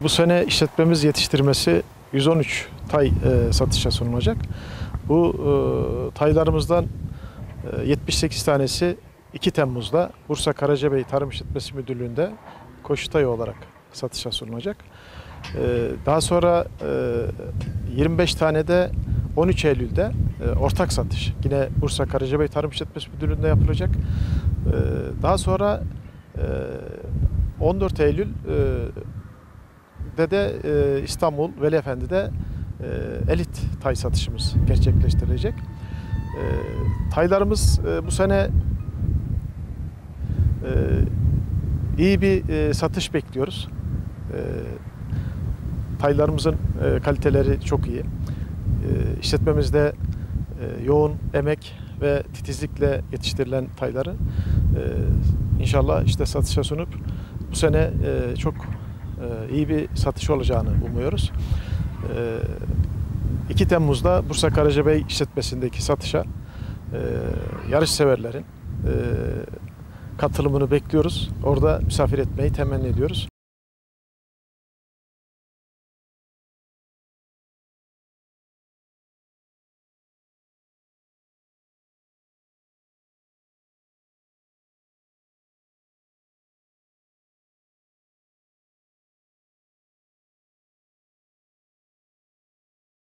Bu sene işletmemiz yetiştirmesi 113 tay e, satışa sunulacak. Bu e, taylarımızdan e, 78 tanesi 2 Temmuz'da Bursa Karacabey Tarım İşletmesi Müdürlüğü'nde koşu tayı olarak satışa sunulacak. E, daha sonra e, 25 tane de 13 Eylül'de e, ortak satış. Yine Bursa Karacabey Tarım İşletmesi Müdürlüğü'nde yapılacak. E, daha sonra e, 14 Eylül e, de e, İstanbul Veli Efendi'de e, elit tay satışımız gerçekleştirilecek. E, taylarımız e, bu sene e, iyi bir e, satış bekliyoruz. E, taylarımızın e, kaliteleri çok iyi. E, işletmemizde e, yoğun emek ve titizlikle yetiştirilen tayları e, inşallah işte satışa sunup bu sene e, çok iyi bir satış olacağını umuyoruz. E, 2 Temmuz'da Bursa Karacabey işletmesindeki satışa e, yarış severlerin e, katılımını bekliyoruz. Orada misafir etmeyi temenni ediyoruz.